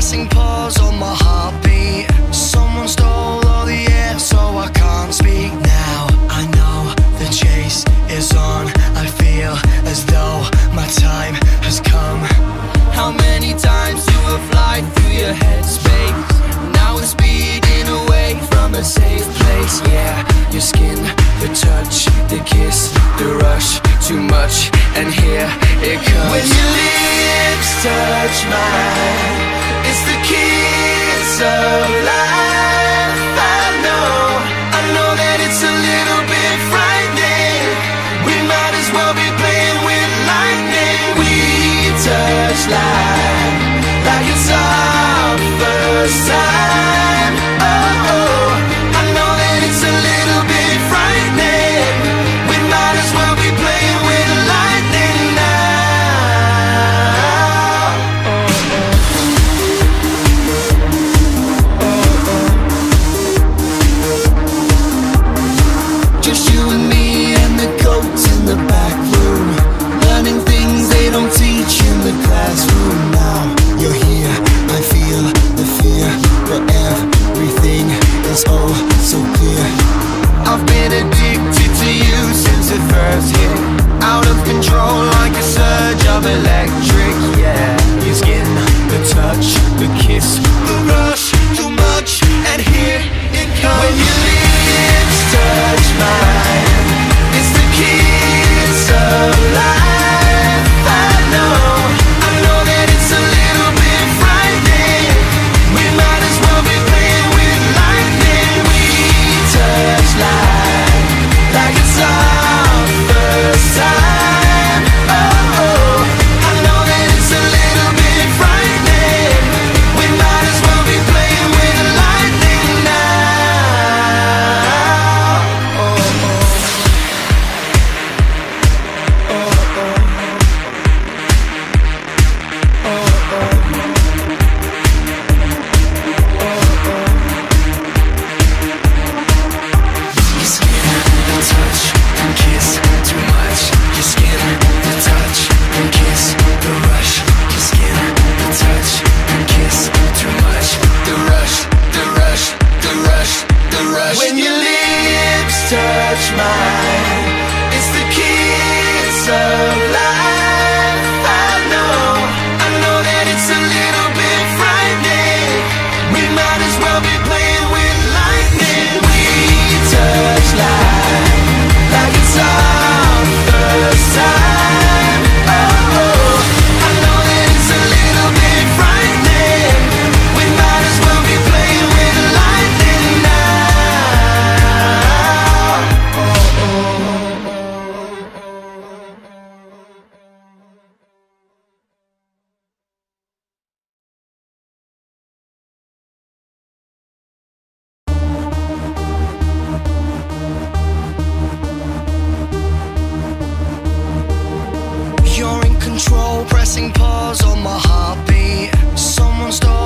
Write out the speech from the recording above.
pressing pause on my heartbeat. Someone stole all the air, so I can't speak now. I know the chase is on. I feel as though my time has come. How many times you have fly through your headspace? Now we're speeding away from a safe place. Yeah, your skin, the touch, the kiss, the rush. Too much, and here it comes. When your lips touch mine. It's the kiss of life. been addicted to you since it first hit. Out of control like a surge of electric, yeah. pressing pause on my heartbeat. Someone stole